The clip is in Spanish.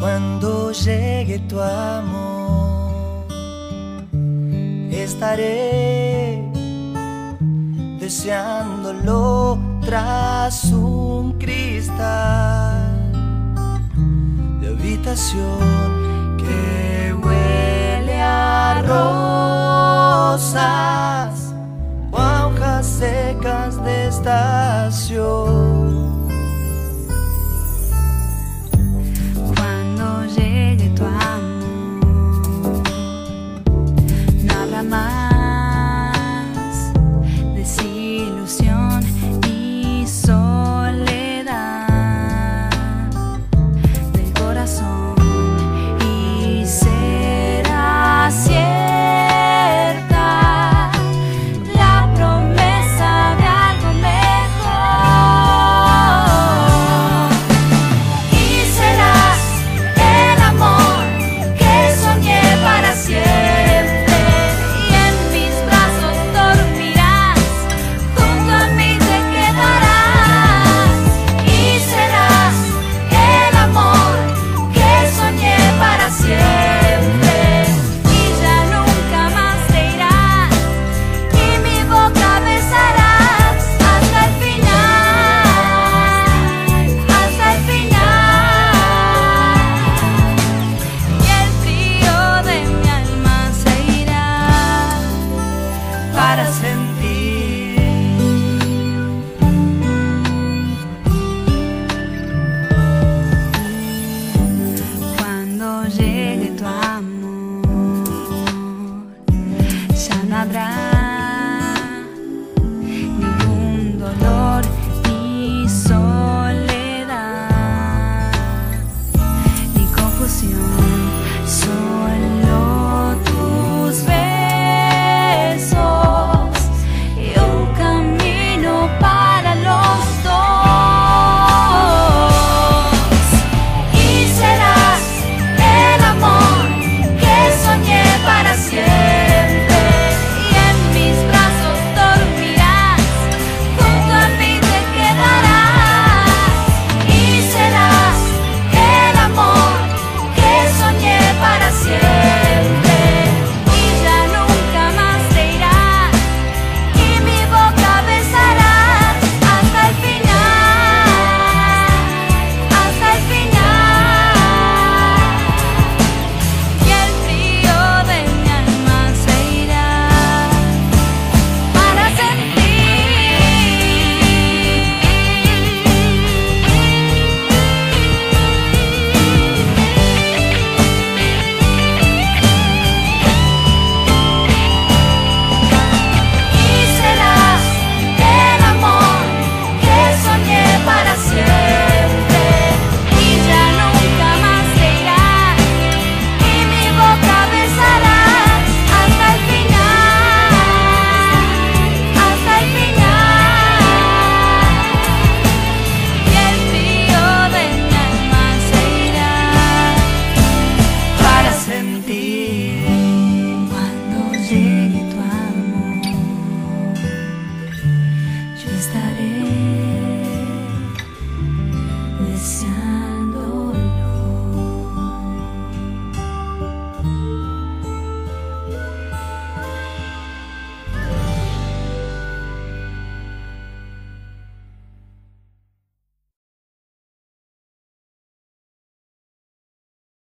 Cuando llegue tu amor, estaré deseándolo tras un cristal de habitación que huele a rosas.